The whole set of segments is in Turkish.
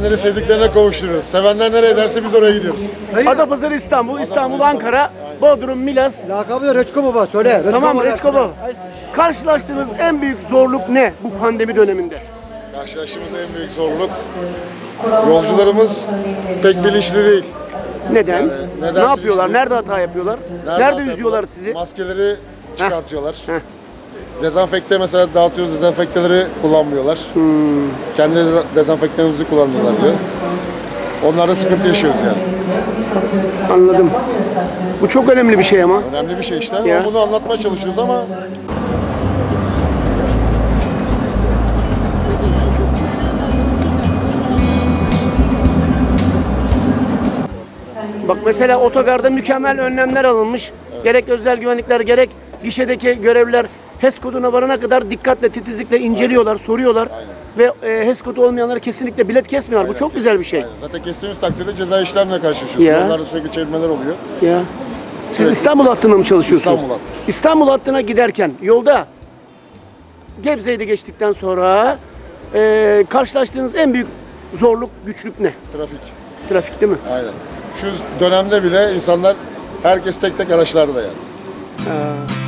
Sevenleri sevdiklerine kavuşturuyoruz. Sevenler nereye derse biz oraya gidiyoruz. Adapazarı İstanbul, İstanbul Ankara, Bodrum, Milas. Lakabı Reçko Baba söyle. Reçko Tamam Reçko Baba. Karşılaştığınız en büyük zorluk ne bu pandemi döneminde? Karşılaştığımız en büyük zorluk yolcularımız pek bilinçli değil. Neden? neden ne yapıyorlar? işte? Nerede hata yapıyorlar? Nerede, hata üzüyorlar yapıyorlar? sizi? Maskeleri çıkartıyorlar. Heh. Dezenfekte mesela dağıtıyoruz dezenfekteleri kullanmıyorlar. Hmm. Kendileri de dezenfektanımızı kullanıyorlar diyor. Onlarda sıkıntı yaşıyoruz yani. Anladım. Bu çok önemli bir şey ama. Önemli bir şey işte. Ya. Bunu anlatmaya çalışıyoruz ama Bak mesela otogarda mükemmel önlemler alınmış. Gerek özel güvenlikler gerek gişedeki görevliler HES koduna varana kadar dikkatle titizlikle inceliyorlar, soruyorlar. Ve e, HES kodu olmayanlara kesinlikle bilet kesmiyorlar. Bu çok güzel bir şey. Aynen. zaten kestiğimiz takdirde ceza işlemle karşılaşıyoruz. Ya. Yollarda sürekli çevirmeler oluyor. Ya. Siz İstanbul hattında mı çalışıyorsunuz? İstanbul hattı. İstanbul hattına giderken yolda Gebze'yi de geçtikten sonra e, karşılaştığınız en büyük zorluk, güçlük ne? Trafik. Trafik değil mi? Aynen. Şu dönemde bile insanlar herkes tek tek araçlarda yani.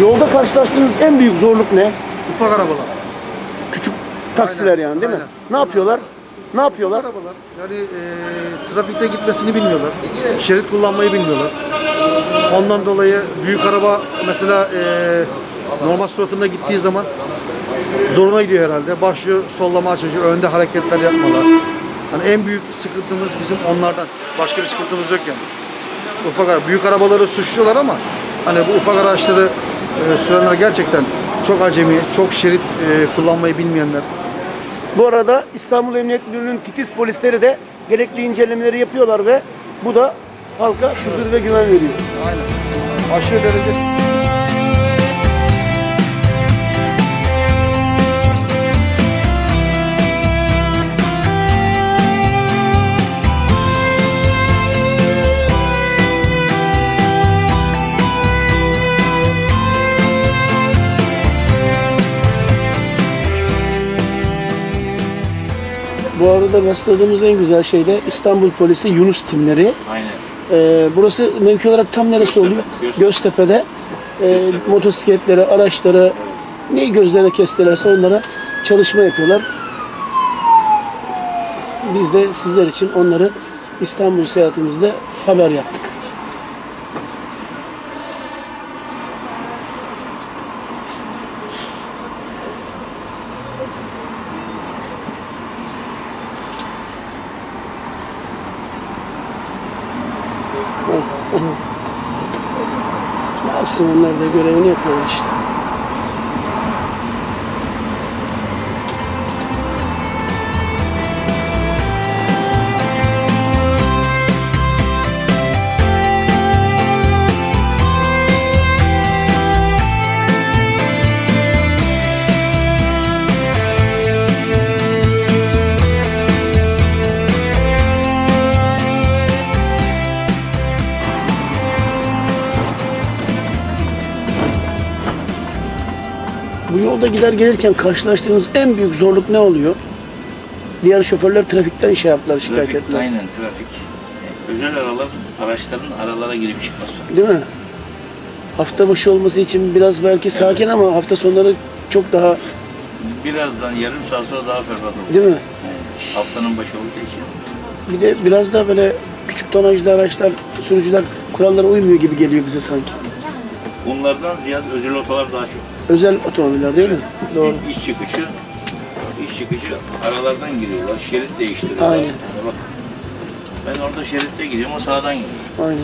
Yolda karşılaştığınız en büyük zorluk ne? Ufak arabalar. Küçük taksiler yani değil mi? aynen. Ne yapıyorlar? Ne yapıyorlar? Arabalar yani e, trafikte gitmesini bilmiyorlar. Şerit kullanmayı bilmiyorlar. Ondan dolayı büyük araba mesela e, normal suratında gittiği zaman zoruna gidiyor herhalde. Başlıyor sollamaya çalışıyor. Önde hareketler yapmalar. Hani en büyük sıkıntımız bizim onlardan. Başka bir sıkıntımız yok yani. Ufak araba, büyük arabaları suçluyorlar ama hani bu ufak araçları e, sürenler gerçekten çok acemi, çok şerit e, kullanmayı bilmeyenler. Bu arada İstanbul Emniyet Müdürlüğü'nün titiz polisleri de gerekli incelemeleri yapıyorlar ve bu da halka huzur ve güven veriyor. Aynen. Aşırı derece Bu arada rastladığımız en güzel şey de İstanbul Polisi Yunus timleri. Aynen. Ee, burası mevki olarak tam neresi oluyor? Göztepe. Göztepe'de. Ee, motosikletlere, araçlara neyi gözlerine kestilerse onlara çalışma yapıyorlar. Biz de sizler için onları İstanbul seyahatimizde haber yaptık. Ne yapsın onlar da görevini yapıyorlar işte. Yolda gider gelirken karşılaştığınız en büyük zorluk ne oluyor? Diğer şoförler trafikten şey yaptılar, şikayet Trafik, ettiler. aynen trafik. Özel aralar, araçların aralara girip çıkması. Değil mi? Hafta başı olması için biraz belki sakin ama hafta sonları çok daha Birazdan yarım saat sonra daha ferhat olur. değil mi? Yani haftanın başı olduğu için. Bir de biraz da böyle küçük tonajlı araçlar, sürücüler kurallara uymuyor gibi geliyor bize sanki. Bunlardan ziyade özel otolar daha çok. Özel otomobiller değil mi? Doğru. İş çıkışı, iş çıkışı aralardan giriyorlar, şerit değiştiriyorlar. Aynen. Yani bak, ben orada şeritte gidiyorum, o sağdan gidiyor. Aynen.